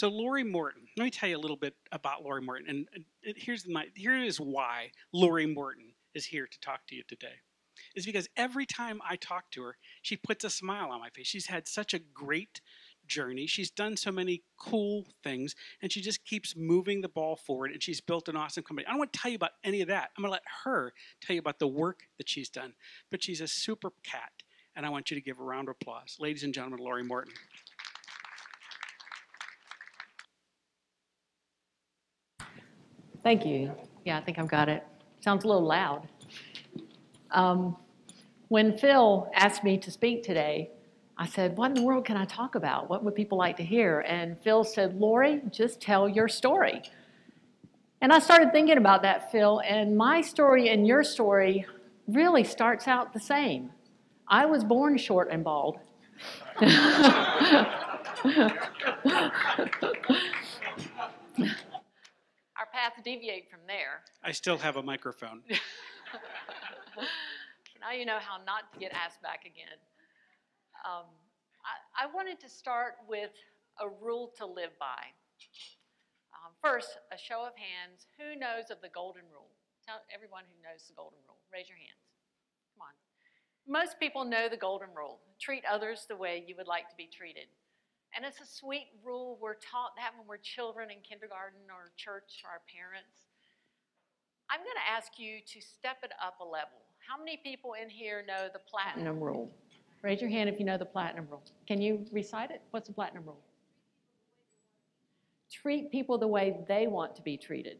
So Lori Morton, let me tell you a little bit about Lori Morton, and here's my here is why Lori Morton is here to talk to you today. Is because every time I talk to her, she puts a smile on my face. She's had such a great journey. She's done so many cool things, and she just keeps moving the ball forward. And she's built an awesome company. I don't want to tell you about any of that. I'm going to let her tell you about the work that she's done. But she's a super cat, and I want you to give a round of applause, ladies and gentlemen. Lori Morton. Thank you. Yeah, I think I've got it. Sounds a little loud. Um, when Phil asked me to speak today, I said, What in the world can I talk about? What would people like to hear? And Phil said, Lori, just tell your story. And I started thinking about that, Phil, and my story and your story really starts out the same. I was born short and bald. Our paths deviate from there. I still have a microphone. now you know how not to get asked back again. Um, I, I wanted to start with a rule to live by. Um, first, a show of hands. Who knows of the golden rule? Tell everyone who knows the golden rule. Raise your hands. Come on. Most people know the golden rule treat others the way you would like to be treated. And it's a sweet rule. We're taught that when we're children in kindergarten or church or our parents. I'm going to ask you to step it up a level. How many people in here know the platinum rule? Raise your hand if you know the platinum rule. Can you recite it? What's the platinum rule? Treat people the way they want to be treated.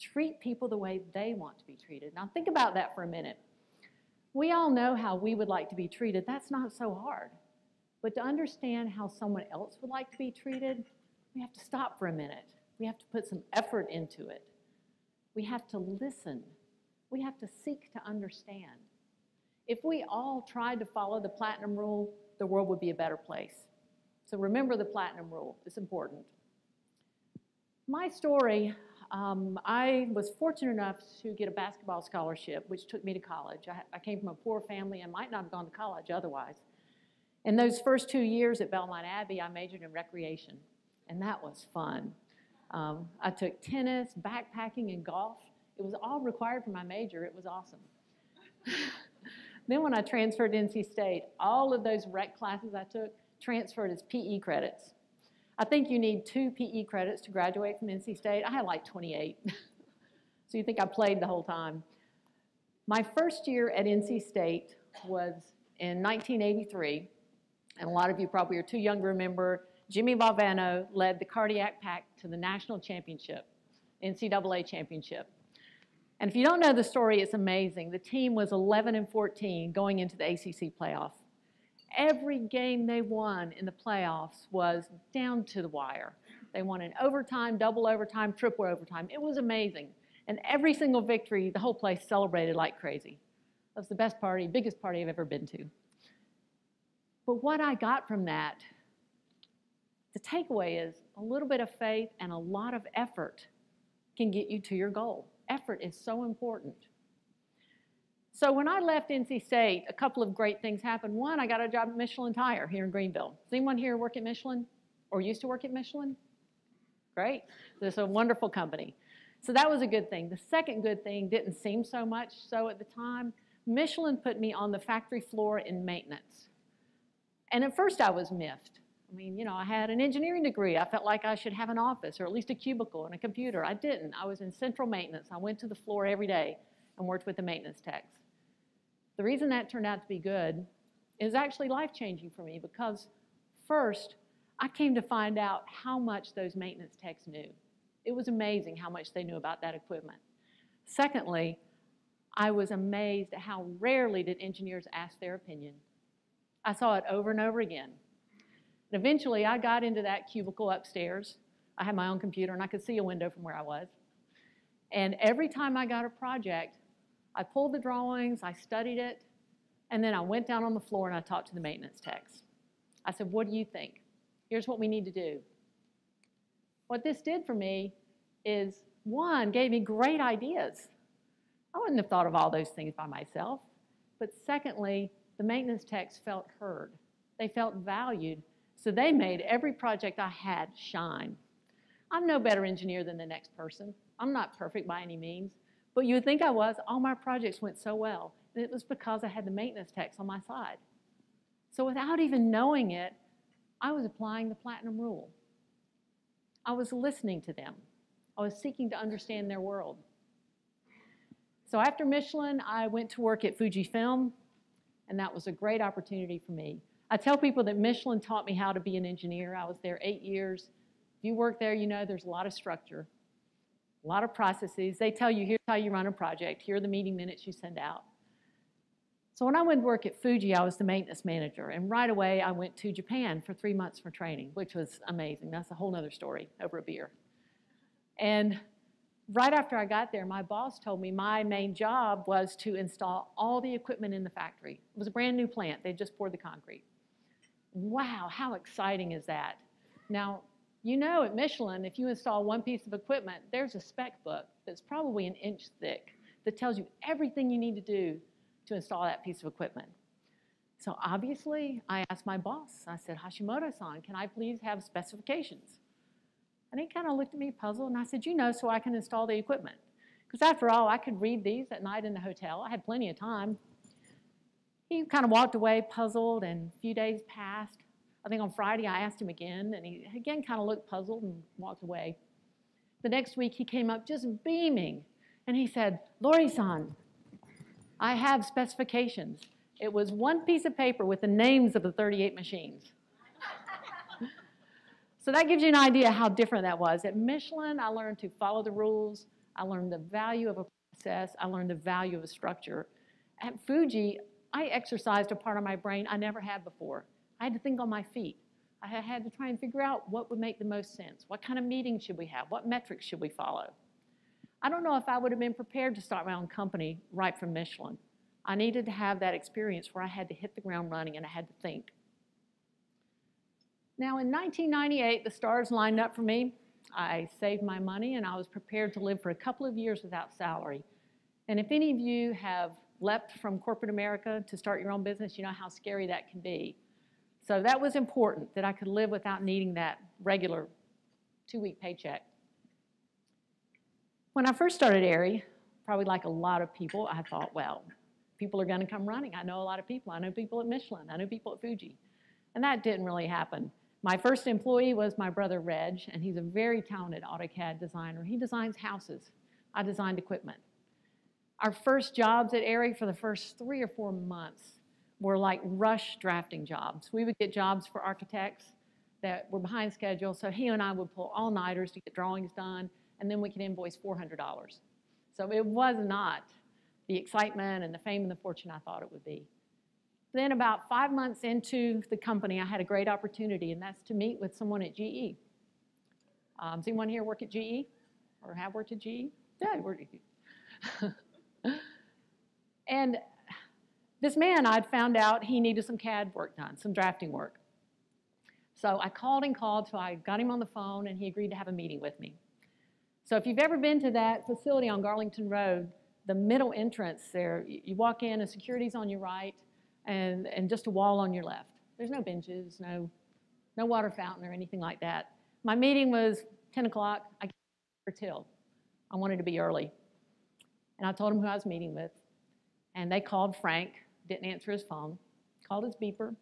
Treat people the way they want to be treated. Now, think about that for a minute. We all know how we would like to be treated. That's not so hard. But to understand how someone else would like to be treated, we have to stop for a minute. We have to put some effort into it. We have to listen. We have to seek to understand. If we all tried to follow the platinum rule, the world would be a better place. So remember the platinum rule, it's important. My story um, I was fortunate enough to get a basketball scholarship, which took me to college. I, I, came from a poor family and might not have gone to college otherwise. In those first two years at Belmont Abbey, I majored in recreation, and that was fun. Um, I took tennis, backpacking, and golf. It was all required for my major. It was awesome. then when I transferred to NC State, all of those rec classes I took transferred as PE credits. I think you need two PE credits to graduate from NC State. I had like 28. so you think I played the whole time. My first year at NC State was in 1983, and a lot of you probably are too young to remember. Jimmy Valvano led the cardiac pack to the national championship, NCAA championship. And if you don't know the story, it's amazing. The team was 11 and 14 going into the ACC playoff every game they won in the playoffs was down to the wire. They won in overtime, double overtime, triple overtime. It was amazing. And every single victory, the whole place celebrated like crazy. That was the best party, biggest party I've ever been to. But what I got from that, the takeaway is a little bit of faith and a lot of effort can get you to your goal. Effort is so important. So when I left NC State, a couple of great things happened. One, I got a job at Michelin Tire here in Greenville. Does anyone here work at Michelin or used to work at Michelin? Great. It's a wonderful company. So that was a good thing. The second good thing didn't seem so much so at the time. Michelin put me on the factory floor in maintenance. And at first I was miffed. I mean, you know, I had an engineering degree. I felt like I should have an office or at least a cubicle and a computer. I didn't. I was in central maintenance. I went to the floor every day and worked with the maintenance techs. The reason that turned out to be good is actually life changing for me because first, I came to find out how much those maintenance techs knew. It was amazing how much they knew about that equipment. Secondly, I was amazed at how rarely did engineers ask their opinion. I saw it over and over again. And eventually, I got into that cubicle upstairs. I had my own computer, and I could see a window from where I was. And every time I got a project, I pulled the drawings, I studied it, and then I went down on the floor and I talked to the maintenance techs. I said, What do you think? Here's what we need to do. What this did for me is one, gave me great ideas. I wouldn't have thought of all those things by myself. But secondly, the maintenance techs felt heard. They felt valued. So they made every project I had shine. I'm no better engineer than the next person. I'm not perfect by any means, but you would think I was. All my projects went so well, and it was because I had the maintenance techs on my side. So without even knowing it, I was applying the platinum rule. I was listening to them. I was seeking to understand their world. So after Michelin, I went to work at Fujifilm, and that was a great opportunity for me. I tell people that Michelin taught me how to be an engineer. I was there eight years. If you work there, you know there's a lot of structure, a lot of processes. They tell you, here's how you run a project, here are the meeting minutes you send out. So when I went to work at Fuji, I was the maintenance manager, and right away I went to Japan for three months for training, which was amazing. That's a whole other story over a beer. And right after I got there, my boss told me my main job was to install all the equipment in the factory. It was a brand new plant. They just poured the concrete. Wow, how exciting is that? Now, you know at Michelin, if you install one piece of equipment, there's a spec book that's probably an inch thick that tells you everything you need to do to install that piece of equipment. So obviously, I asked my boss, I said, Hashimoto-san, can I please have specifications? And he kind of looked at me puzzled, and I said, you know, so I can install the equipment. Because after all, I could read these at night in the hotel. I had plenty of time. He kind of walked away puzzled, and a few days passed. I think on Friday I asked him again, and he again kind of looked puzzled and walked away. The next week he came up just beaming, and he said, Lori-san, I have specifications. It was one piece of paper with the names of the 38 machines. So that gives you an idea how different that was. At Michelin, I learned to follow the rules. I learned the value of a process. I learned the value of a structure. At Fuji, I exercised a part of my brain I never had before. I had to think on my feet. I had to try and figure out what would make the most sense. What kind of meeting should we have? What metrics should we follow? I don't know if I would have been prepared to start my own company right from Michelin. I needed to have that experience where I had to hit the ground running and I had to think. Now, in 1998, the stars lined up for me. I saved my money and I was prepared to live for a couple of years without salary. And if any of you have leapt from corporate America to start your own business, you know how scary that can be. So that was important that I could live without needing that regular two week paycheck. When I first started Aerie, probably like a lot of people, I thought, well, people are going to come running. I know a lot of people. I know people at Michelin. I know people at Fuji. And that didn't really happen. My first employee was my brother Reg, and he's a very talented AutoCAD designer. He designs houses. I designed equipment. Our first jobs at Aerie for the first three or four months were like rush drafting jobs. We would get jobs for architects that were behind schedule, so he and I would pull all-nighters to get drawings done and then we could invoice $400. So it was not the excitement and the fame and the fortune I thought it would be. Then about five months into the company, I had a great opportunity, and that's to meet with someone at GE. Um, does anyone here work at GE or have worked at GE? Yeah, worked at GE. and this man, I'd found out he needed some CAD work done, some drafting work. So I called and called, so I got him on the phone, and he agreed to have a meeting with me. So if you've ever been to that facility on Garlington Road, the middle entrance there, you walk in and security's on your right and, and just a wall on your left. There's no benches, no, no water fountain or anything like that. My meeting was 10 o'clock. I for till. I wanted to be early. And I told them who I was meeting with. And they called Frank, didn't answer his phone, called his beeper,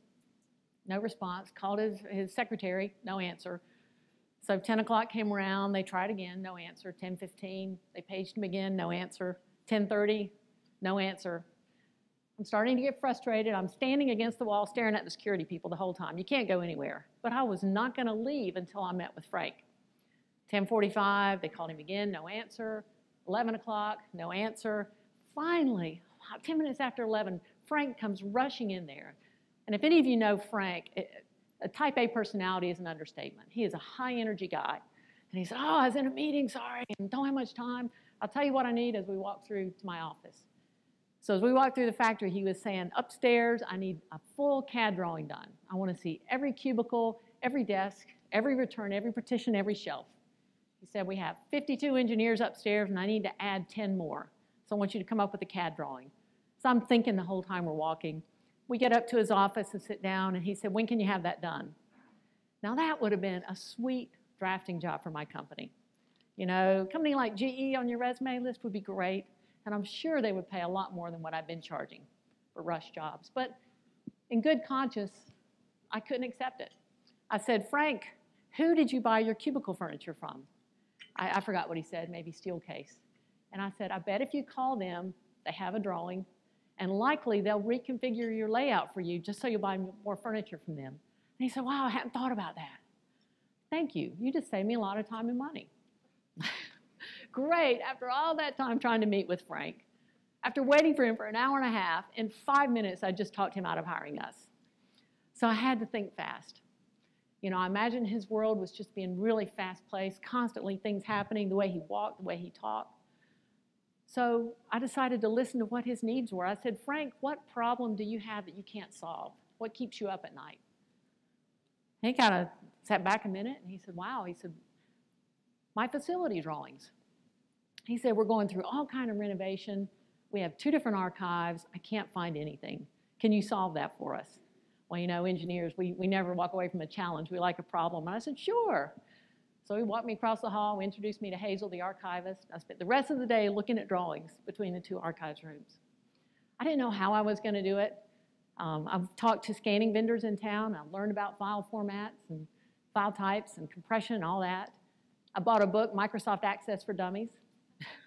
no response, called his, his secretary, no answer. So 10 o'clock came around, they tried again, no answer. 10:15, they paged him again, no answer. 10:30, no answer. I'm starting to get frustrated. I'm standing against the wall staring at the security people the whole time. You can't go anywhere. But I was not going to leave until I met with Frank. 10:45, they called him again, no answer. 11 o'clock, no answer. Finally, 10 minutes after 11, Frank comes rushing in there. And if any of you know Frank, a type A personality is an understatement. He is a high energy guy. And he said, Oh, I was in a meeting, sorry, and don't have much time. I'll tell you what I need as we walk through to my office. So as we walked through the factory, he was saying, Upstairs, I need a full CAD drawing done. I want to see every cubicle, every desk, every return, every partition, every shelf. He said, We have 52 engineers upstairs, and I need to add 10 more. So I want you to come up with a CAD drawing. So I'm thinking the whole time we're walking, we get up to his office and sit down, and he said, When can you have that done? Now, that would have been a sweet drafting job for my company. You know, company like GE on your resume list would be great, and I'm sure they would pay a lot more than what I've been charging for rush jobs. But in good conscience, I couldn't accept it. I said, Frank, who did you buy your cubicle furniture from? I, I forgot what he said, maybe Steelcase. And I said, I bet if you call them, they have a drawing, and likely they'll reconfigure your layout for you just so you'll buy more furniture from them. And he said, Wow, I hadn't thought about that. Thank you. You just saved me a lot of time and money. Great. After all that time trying to meet with Frank, after waiting for him for an hour and a half, in five minutes, I just talked him out of hiring us. So I had to think fast. You know, I imagine his world was just being really fast paced, constantly things happening, the way he walked, the way he talked. So I decided to listen to what his needs were. I said, Frank, what problem do you have that you can't solve? What keeps you up at night? And he kind of sat back a minute and he said, Wow. He said, My facility drawings. He said, We're going through all kind of renovation. We have two different archives. I can't find anything. Can you solve that for us? Well, you know, engineers, we, we never walk away from a challenge. We like a problem. And I said, Sure. So he walked me across the hall, introduced me to Hazel, the archivist. I spent the rest of the day looking at drawings between the two archives rooms. I didn't know how I was going to do it. Um, I've talked to scanning vendors in town. I've learned about file formats and file types and compression and all that. I bought a book, Microsoft Access for Dummies,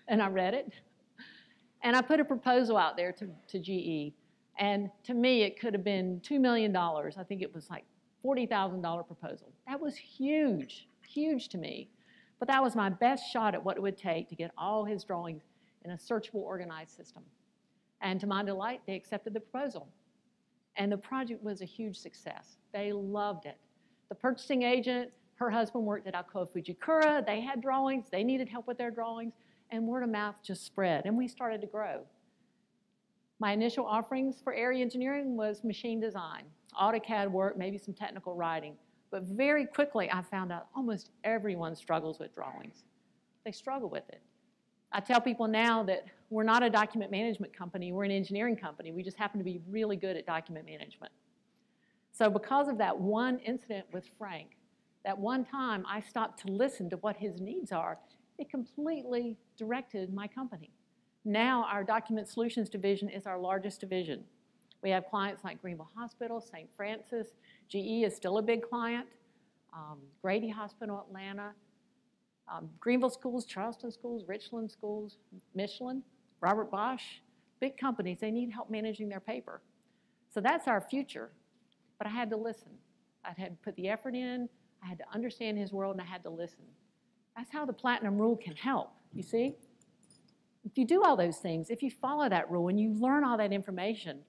and I read it. And I put a proposal out there to, to GE. And to me, it could have been $2 million. I think it was like $40,000 proposal. That was huge, huge to me. But that was my best shot at what it would take to get all his drawings in a searchable, organized system. And to my delight, they accepted the proposal. And the project was a huge success. They loved it. The purchasing agent, her husband worked at Alcoa Fujikura. They had drawings. They needed help with their drawings. And word of mouth just spread. And we started to grow. My initial offerings for Aerie engineering was machine design, AutoCAD work, maybe some technical writing. But very quickly, I found out almost everyone struggles with drawings. They struggle with it. I tell people now that we're not a document management company, we're an engineering company. We just happen to be really good at document management. So because of that one incident with Frank, that one time I stopped to listen to what his needs are, it completely directed my company. Now our Document Solutions division is our largest division. We have clients like Greenville Hospital, St. Francis, GE is still a big client, um, Grady Hospital, Atlanta, um, Greenville Schools, Charleston Schools, Richland Schools, Michelin, Robert Bosch, big companies, they need help managing their paper. So that's our future. But I had to listen. I had to put the effort in, I had to understand his world, and I had to listen. That's how the platinum rule can help, you see? If you do all those things, if you follow that rule and you learn all that information,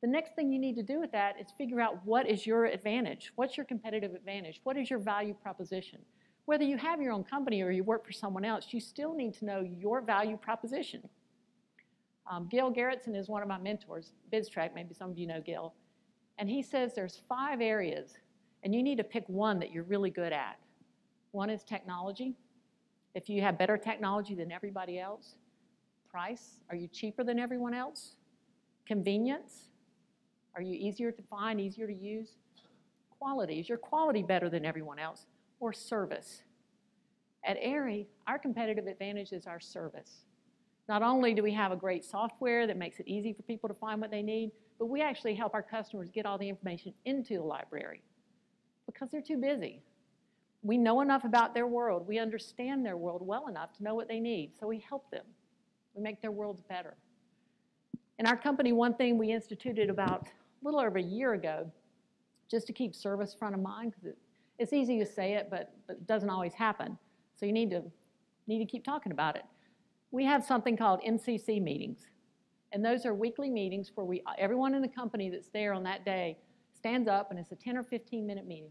the next thing you need to do with that is figure out what is your advantage. What's your competitive advantage? What is your value proposition? Whether you have your own company or you work for someone else, you still need to know your value proposition. Um, Gil Gerritsen is one of my mentors, BizTrack, maybe some of you know Gil. And he says there's five areas, and you need to pick one that you're really good at. One is technology. If you have better technology than everybody else, price, are you cheaper than everyone else? Convenience, are you easier to find, easier to use? Quality, is your quality better than everyone else? or service. At Aerie, our competitive advantage is our service. Not only do we have a great software that makes it easy for people to find what they need, but we actually help our customers get all the information into the library because they're too busy. We know enough about their world. We understand their world well enough to know what they need, so we help them. We make their worlds better. In our company, one thing we instituted about a little over a year ago, just to keep service front of mind, because it it's easy to say it, but, but it doesn't always happen. So you need to, need to keep talking about it. We have something called MCC meetings. And those are weekly meetings where we, everyone in the company that's there on that day stands up and it's a 10 or 15 minute meeting.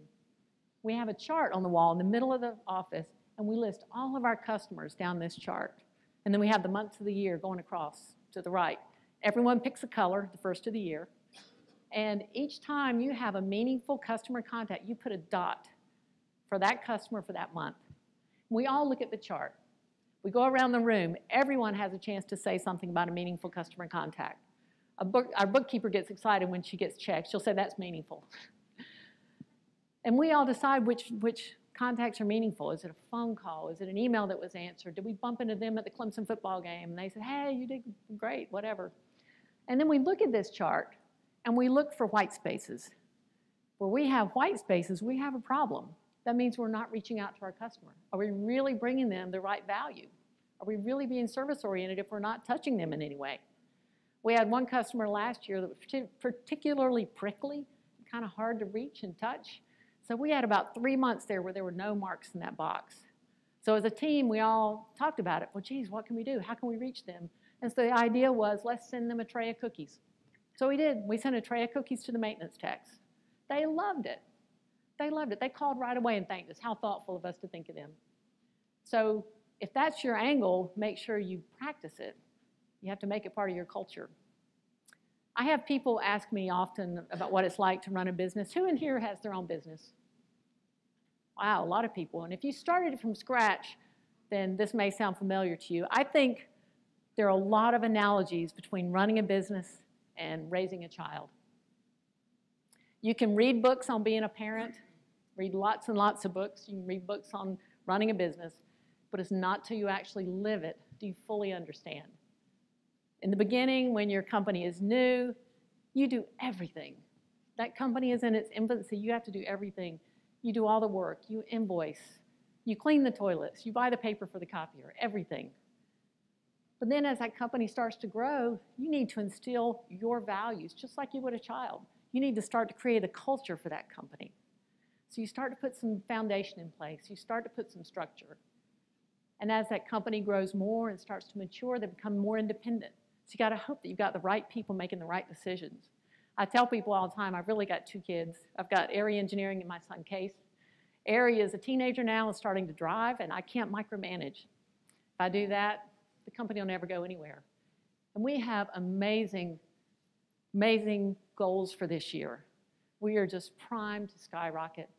We have a chart on the wall in the middle of the office and we list all of our customers down this chart. And then we have the months of the year going across to the right. Everyone picks a color the first of the year. And each time you have a meaningful customer contact, you put a dot for that customer for that month. We all look at the chart. We go around the room. Everyone has a chance to say something about a meaningful customer contact. Book, our bookkeeper gets excited when she gets checks. She'll say, that's meaningful. And we all decide which, which contacts are meaningful. Is it a phone call? Is it an email that was answered? Did we bump into them at the Clemson football game? And they said, hey, you did great, whatever. And then we look at this chart and we look for white spaces. Where we have white spaces, we have a problem. That means we're not reaching out to our customer. Are we really bringing them the right value? Are we really being service oriented if we're not touching them in any way? We had one customer last year that was particularly prickly, kind of hard to reach and touch. So we had about three months there where there were no marks in that box. So as a team, we all talked about it. Well, geez, what can we do? How can we reach them? And so the idea was, let's send them a tray of cookies. So we did. We sent a tray of cookies to the maintenance techs. They loved it. They loved it. They called right away and thanked us. How thoughtful of us to think of them. So if that's your angle, make sure you practice it. You have to make it part of your culture. I have people ask me often about what it's like to run a business. Who in here has their own business? Wow, a lot of people. And if you started from scratch, then this may sound familiar to you. I think there are a lot of analogies between running a business and raising a child. You can read books on being a parent, read lots and lots of books. You can read books on running a business, but it's not till you actually live it do you fully understand. In the beginning, when your company is new, you do everything. That company is in its infancy. You have to do everything. You do all the work. You invoice. You clean the toilets. You buy the paper for the copier, everything. But then as that company starts to grow, you need to instill your values, just like you would a child. You need to start to create a culture for that company. So you start to put some foundation in place. You start to put some structure. And as that company grows more and starts to mature, they become more independent. So you got to hope that you've got the right people making the right decisions. I tell people all the time, I've really got two kids. I've got Aerie engineering and my son Case. Aerie is a teenager now and starting to drive, and I can't micromanage. If I do that, the company will never go anywhere. And we have amazing, amazing goals for this year. We are just primed to skyrocket.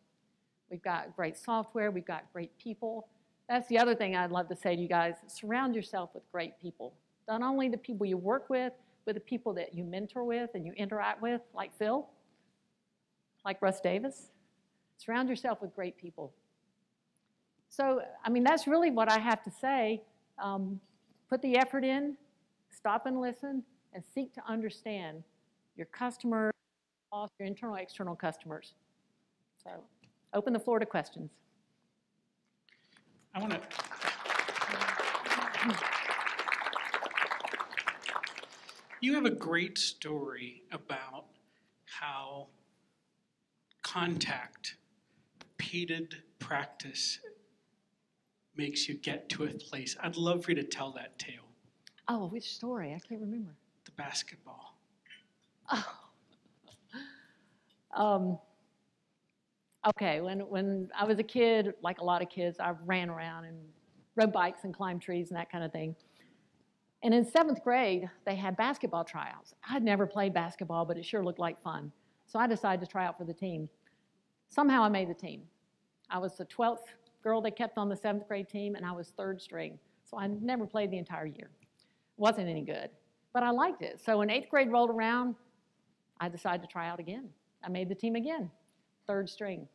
We've got great software, we've got great people. That's the other thing I'd love to say to you guys surround yourself with great people not only the people you work with, but the people that you mentor with and you interact with, like Phil, like Russ Davis. Surround yourself with great people. So, I mean, that's really what I have to say. Um, put the effort in, stop and listen, and seek to understand your customers, your internal, external customers. So, open the floor to questions. I want to. You have a great story about how contact, repeated practice makes you get to a place. I'd love for you to tell that tale. Oh, which story? I can't remember. The basketball. Oh. Um, okay, when, when I was a kid, like a lot of kids, I ran around and rode bikes and climbed trees and that kind of thing. And in seventh grade, they had basketball tryouts. I'd never played basketball, but it sure looked like fun. So I decided to try out for the team. Somehow I made the team. I was the 12th girl they kept on the seventh grade team, and I was third string. So I never played the entire year. Wasn't any good, but I liked it. So when eighth grade rolled around, I decided to try out again. I made the team again, third string.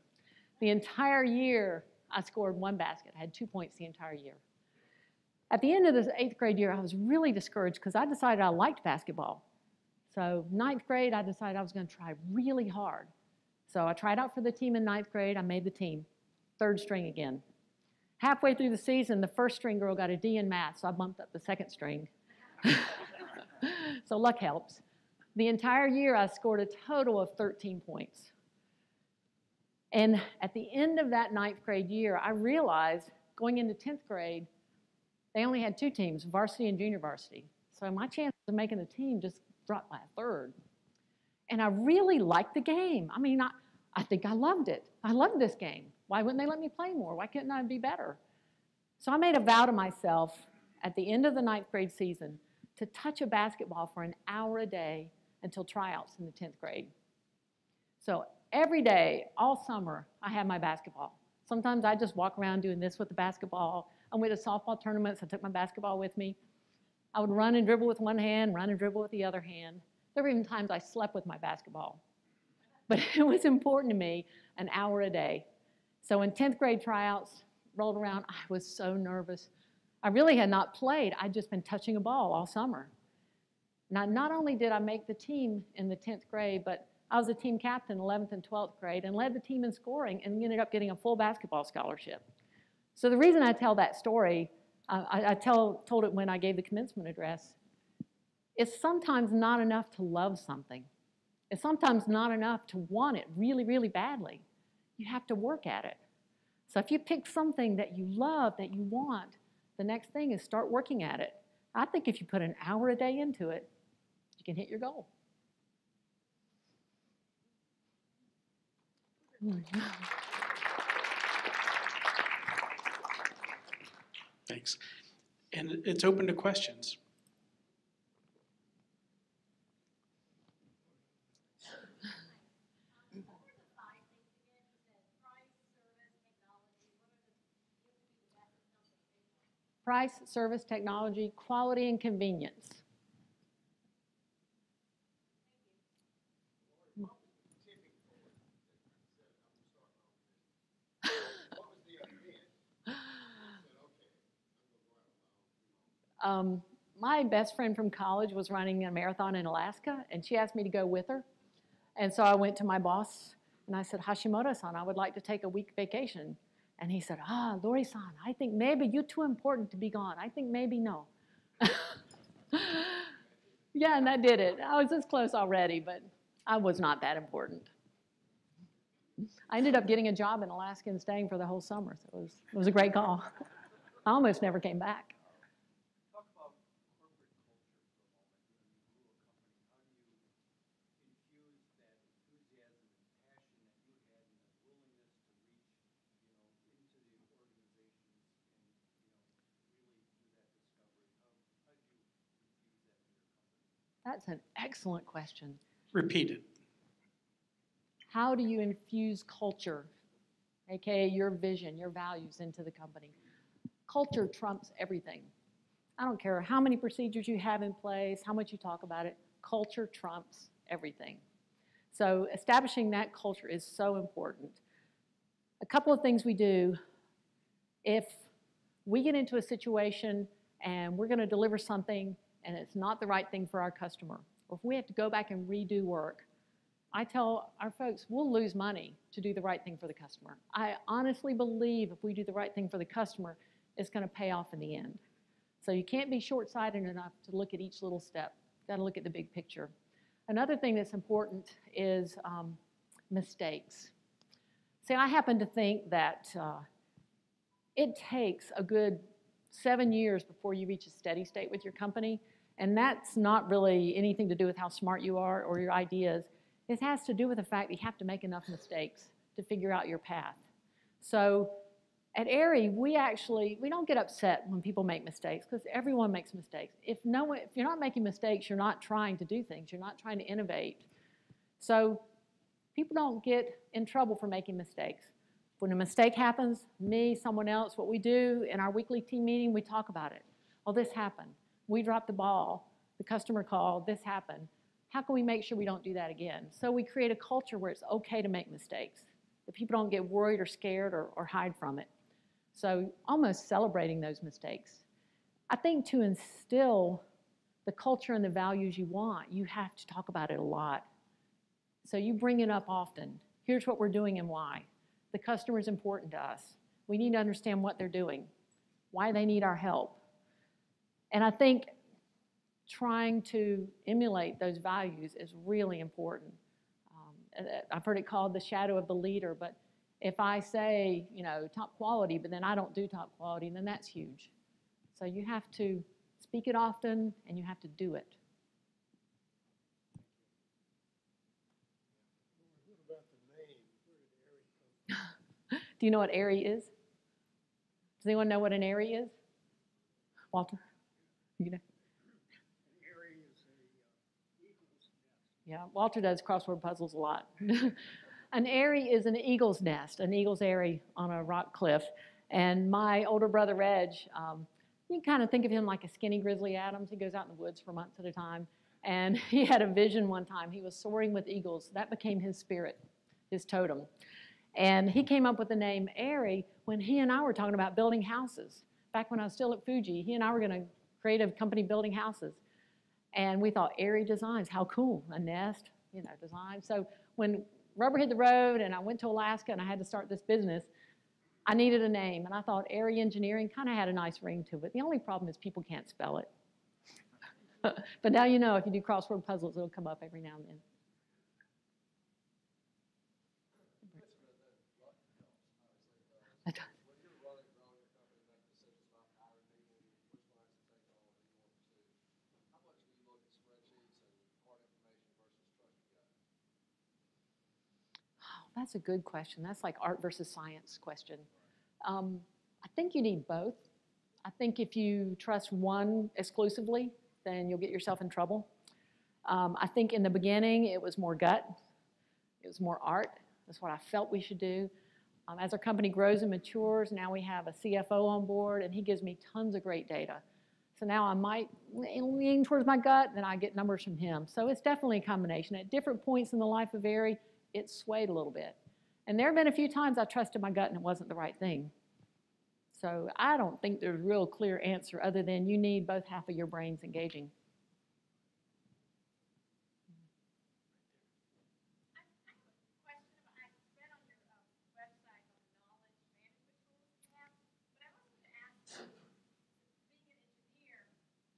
The entire year, I scored one basket. I had two points the entire year. At the end of the eighth grade year, I was really discouraged because I decided I liked basketball. So ninth grade, I decided I was going to try really hard. So I tried out for the team in ninth grade. I made the team, third string again. Halfway through the season, the first string girl got a D in math, so I bumped up the second string. so luck helps. The entire year, I scored a total of 13 points. And at the end of that ninth grade year, I realized going into 10th grade, they only had two teams, varsity and junior varsity. So my chances of making the team just dropped by a third. And I really liked the game. I mean, I, I think I loved it. I loved this game. Why wouldn't they let me play more? Why couldn't I be better? So I made a vow to myself at the end of the ninth grade season to touch a basketball for an hour a day until tryouts in the 10th grade. So every day, all summer, I had my basketball. Sometimes I just walk around doing this with the basketball. I went to softball tournaments. I took my basketball with me. I would run and dribble with one hand, run and dribble with the other hand. There were even times I slept with my basketball. but it was important to me an hour a day. So in 10th grade tryouts rolled around, I was so nervous. I really had not played, I'd just been touching a ball all summer. Now, not only did I make the team in the 10th grade, but I was a team captain 11th and 12th grade and led the team in scoring and ended up getting a full basketball scholarship. So the reason I tell that story, I, I tell, told it when I gave the commencement address, it's sometimes not enough to love something. It's sometimes not enough to want it really, really badly. You have to work at it. So if you pick something that you love, that you want, the next thing is start working at it. I think if you put an hour a day into it, you can hit your goal. Oh Thanks. And it's open to questions. Price, service, technology, quality, and convenience. Um, my best friend from college was running a marathon in Alaska, and she asked me to go with her. And so I went to my boss and I said, Hashimoto-san, I would like to take a week vacation. And he said, Ah, Lori-san, I think maybe you're too important to be gone. I think maybe no. yeah, and that did it. I was this close already, but I was not that important. I ended up getting a job in Alaska and staying for the whole summer, so it was, it was a great call. I almost never came back. Talk about corporate culture for a moment. You know, you grew a company. How do you infuse that enthusiasm and passion that you had and the willingness to reach, you know, into the organizations and, you know, really do that discovery? How, how do you infuse that in your company? That's an excellent question. Repeat it. How do you infuse culture, aka your vision, your values, into the company? Culture trumps everything. I don't care how many procedures you have in place, how much you talk about it, culture trumps everything. So, establishing that culture is so important. A couple of things we do if we get into a situation and we're going to deliver something and it's not the right thing for our customer, or if we have to go back and redo work, I tell our folks we'll lose money to do the right thing for the customer. I honestly believe if we do the right thing for the customer, it's going to pay off in the end. So you can't be short sighted enough to look at each little step. You've got to look at the big picture. Another thing that's important is um, mistakes. See, I happen to think that uh, it takes a good seven years before you reach a steady state with your company. And that's not really anything to do with how smart you are or your ideas. It has to do with the fact that you have to make enough mistakes to figure out your path. So at Aerie, we actually we don't get upset when people make mistakes because everyone makes mistakes. If no one, if you're not making mistakes, you're not trying to do things. You're not trying to innovate. So people don't get in trouble for making mistakes. When a mistake happens, me, someone else, what we do in our weekly team meeting, we talk about it. Oh, this happened. We dropped the ball. The customer called. This happened. How can we make sure we don't do that again? So we create a culture where it's okay to make mistakes, that people don't get worried or scared or, or hide from it. So almost celebrating those mistakes. I think to instill the culture and the values you want, you have to talk about it a lot. So you bring it up often. Here's what we're doing and why. The customer is important to us. We need to understand what they're doing, why they need our help. And I think trying to emulate those values is really important. Um, I've heard it called the shadow of the leader, but if I say, you know, top quality, but then I don't do top quality, then that's huge. So you have to speak it often and you have to do it. Do you know what Aerie is? Does anyone know what an Aerie is? Walter? Yeah, Walter does crossword puzzles a lot. an Aerie is an eagle's nest, an eagle's eyrie on a rock cliff. And my older brother, Reg, um, you can kind of think of him like a skinny Grizzly Adams. He goes out in the woods for months at a time. And he had a vision one time. He was soaring with eagles. That became his spirit, his totem. And he came up with the name Aerie when he and I were talking about building houses. Back when I was still at Fuji, he and I were going to create a company building houses. And we thought, Aerie Designs, how cool, a nest, you know, design. So when rubber hit the road and I went to Alaska and I had to start this business, I needed a name. And I thought Aerie Engineering kind of had a nice ring to it. The only problem is people can't spell it. but now you know if you do crossword puzzles, it'll come up every now and then. That's a good question. That's like art versus science question. Um, I think you need both. I think if you trust one exclusively, then you'll get yourself in trouble. Um, I think in the beginning it was more gut, it was more art. That's what I felt we should do. Um, as our company grows and matures, now we have a CFO on board, and he gives me tons of great data. So now I might lean towards my gut, then I get numbers from him. So it's definitely a combination. At different points in the life of Aerie, it swayed a little bit. And there have been a few times I trusted my gut and it wasn't the right thing. So I don't think there's a real clear answer other than you need both half of your brains engaging. question about, I read on your um, website on the knowledge management tools you have, but I wanted to ask, being an engineer,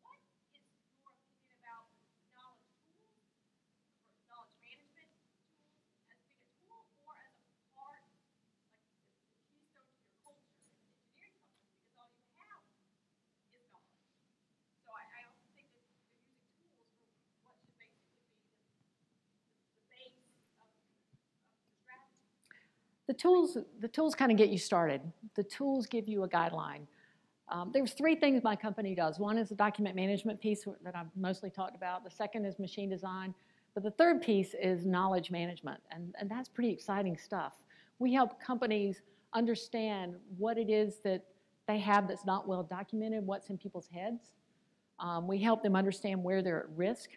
what is your opinion about knowledge tools or knowledge management tools as being a tool or as a part, like the the keystone to your culture as an engineering company, because all you have is knowledge. So I, I also think that they're using tools for what should basically be the, the base of, of the strategy. The tools, the tools kind of get you started. The tools give you a guideline. Um, there's three things my company does. One is the document management piece that I've mostly talked about. The second is machine design. But the third piece is knowledge management, and, and that's pretty exciting stuff. We help companies understand what it is that they have that's not well documented, what's in people's heads. Um, we help them understand where they're at risk.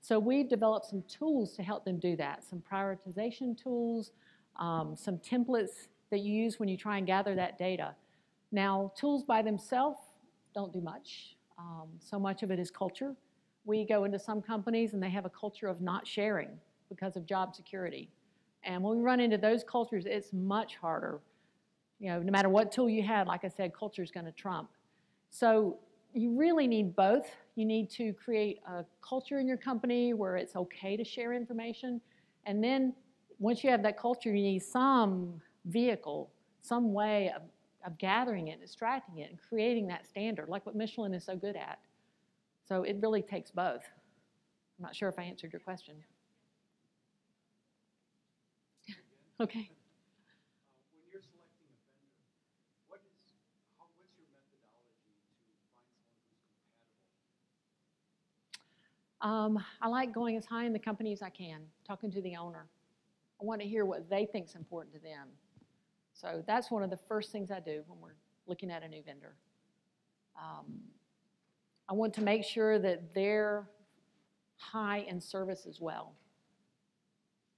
So we've developed some tools to help them do that, some prioritization tools, um, some templates that you use when you try and gather that data. Now, tools by themselves don't do much. Um, so much of it is culture. We go into some companies and they have a culture of not sharing because of job security. And when we run into those cultures, it's much harder. You know, no matter what tool you had, like I said, culture is going to trump. So you really need both. You need to create a culture in your company where it's okay to share information. And then once you have that culture, you need some vehicle, some way of, of gathering it, extracting it, and creating that standard, like what Michelin is so good at. So it really takes both. I'm not sure if I answered your question. Okay. Um, I like going as high in the company as I can, talking to the owner. I want to hear what they think is important to them. So that's one of the first things I do when we're looking at a new vendor. Um, I want to make sure that they're high in service as well.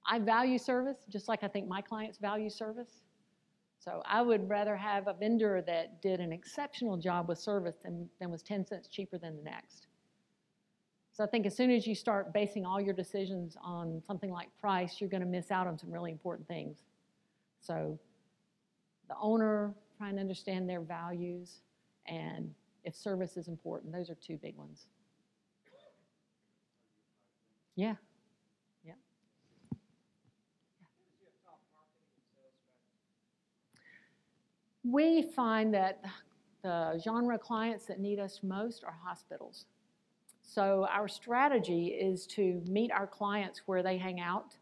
I value service just like I think my clients value service. So I would rather have a vendor that did an exceptional job with service than, than was 10 cents cheaper than the next. So I think as soon as you start basing all your decisions on something like price, you're going to miss out on some really important things. So the owner, trying to understand their values, and if service is important, those are two big ones. Yeah. Yeah. We find that the genre clients that need us most are hospitals. So our strategy is to meet our clients where they hang out,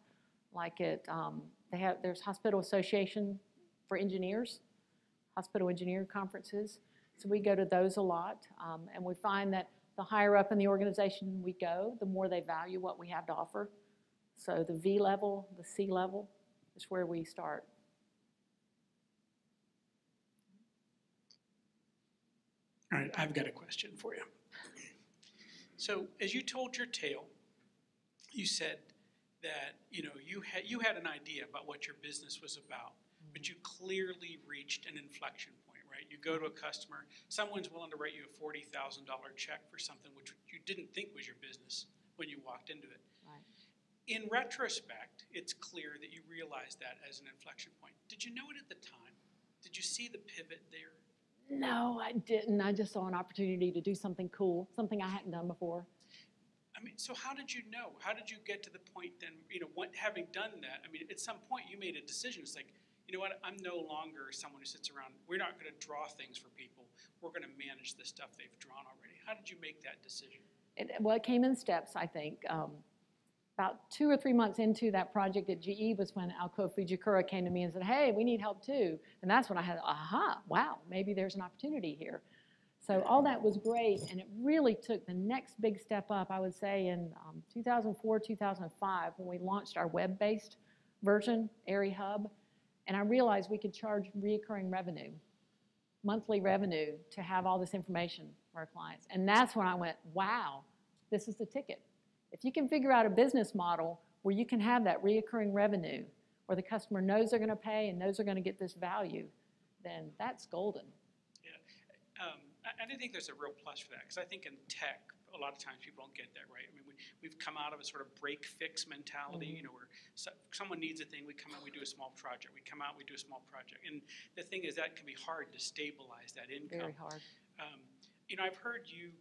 like at um, they have there's hospital association for engineers, hospital engineer conferences. So we go to those a lot, um, and we find that the higher up in the organization we go, the more they value what we have to offer. So the V level, the C level, is where we start. All right, I've got a question for you. So, as you told your tale you said that, you know, you had, you had an idea about what your business was about, but mm-hmm. you clearly reached an inflection point, right? You go to a customer, someone's willing to write you a forty thousand dollar check for something which you didn't think was your business when you walked into it. Right. In retrospect, it's clear that you realized that as an inflection point. Did you know it at the time? Did you see the pivot there? No, I didn't. I just saw an opportunity to do something cool, something I hadn't done before. I mean, so how did you know? How did you get to the point then, you know, what, having done that, I mean, at some point you made a decision. It's like, you know what, I'm no longer someone who sits around, we're not gonna draw things for people. We're gonna manage the stuff they've drawn already. How did you make that decision? It, well, it came in steps, I think. Um, about two or three months into that project at GE was when Alcoa Fujikura came to me and said, "Hey, we need help too." And that's when I had, aha, wow, maybe there's an opportunity here. So all that was great, and it really took the next big step up. I would say in um, 2004, 2005, when we launched our web-based version, Aerie Hub, and I realized we could charge reoccurring revenue, monthly revenue, to have all this information for our clients. And that's when I went, wow, this is the ticket. If you can figure out a business model where you can have that reoccurring revenue, where the customer knows they're going to pay and knows they're going to get this value, then that's golden. Um, I, I think there's a real plus for that, because I think in tech, a lot of times people don't get that right. I mean, we, we've come out of a sort of break fix mentality, you know, where so, someone needs a thing, we come out, we do a small project. We come out, we do a small project. And the thing is, that can be hard to stabilize that income. Very hard. Um, you know, I've heard you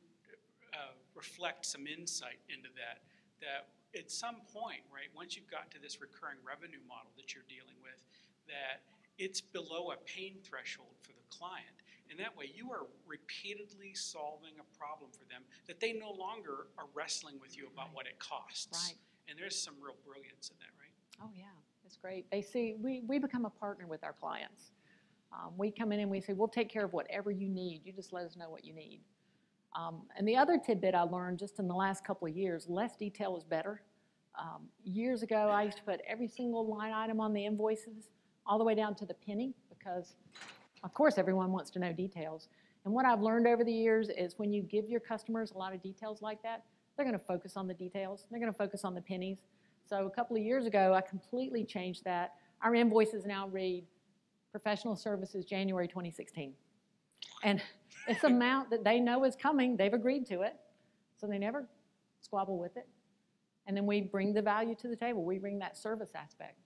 reflect some insight into that. That at some point, right, once you've got to this recurring revenue model that you're dealing with, that it's below a pain threshold for the client. And that way, you are repeatedly solving a problem for them that they no longer are wrestling with you about what it costs. Right. And there's some real brilliance in that, right? Oh, yeah, that's great. They see, we, we become a partner with our clients. Um, we come in and we say, we'll take care of whatever you need. You just let us know what you need. Um, and the other tidbit I learned just in the last couple of years, less detail is better. Um, years ago, I used to put every single line item on the invoices, all the way down to the penny, because of course everyone wants to know details. And what I've learned over the years is when you give your customers a lot of details like that, they're going to focus on the details. They're going to focus on the pennies. So a couple of years ago, I completely changed that. Our invoices now read professional services January 2016. And it's amount that they know is coming. They've agreed to it. So they never squabble with it. And then we bring the value to the table. We bring that service aspect.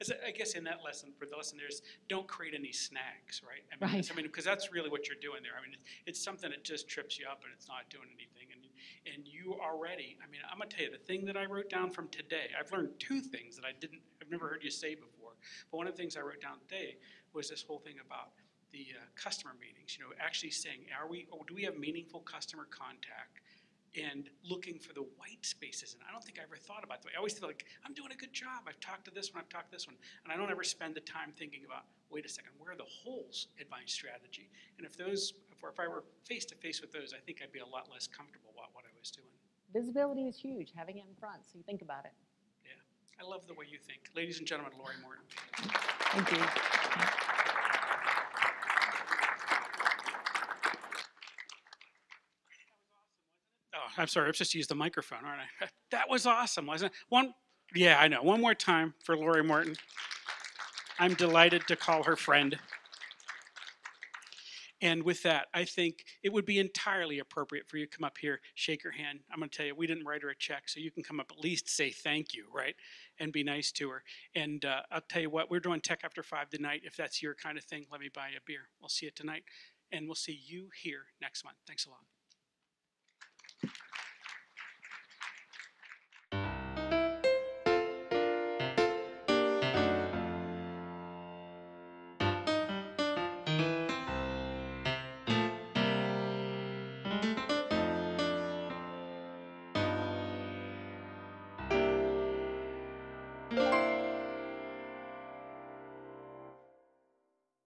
As I guess in that lesson, for the lesson, there's don't create any snags, right? I mean, Right. I mean, because that's really what you're doing there. I mean, it- it's something that just trips you up and it's not doing anything. And and you already, I mean, I'm gonna tell you the thing that I wrote down from today. I've learned two things that I didn't, I've never heard you say before. But one of the things I wrote down today was this whole thing about the uh, customer meetings. You know, actually saying, are we, or do we have meaningful customer contact? and looking for the white spaces. And I don't think I ever thought about that. I always feel like I'm doing a good job. I've talked to this one, I've talked to this one, and I don't ever spend the time thinking about, wait a second, where are the holes in my strategy? And if those, if, if I were face to face with those, I think I'd be a lot less comfortable about what I was doing. Visibility is huge, having it in front, so you think about it. Yeah. I love the way you think, ladies and gentlemen. Lori Morton. Thank you. I'm sorry. I've just used the microphone, aren't I? That was awesome, wasn't it? One, yeah, I know. One more time for Lori Morton. I'm delighted to call her friend. And with that, I think it would be entirely appropriate for you to come up here, shake her hand. I'm going to tell you, we didn't write her a check, so you can come up at least say thank you, right? And be nice to her. And uh, I'll tell you what, we're doing Tech After Five tonight. If that's your kind of thing, let me buy you a beer. We'll see you tonight. And we'll see you here next month. Thanks a lot.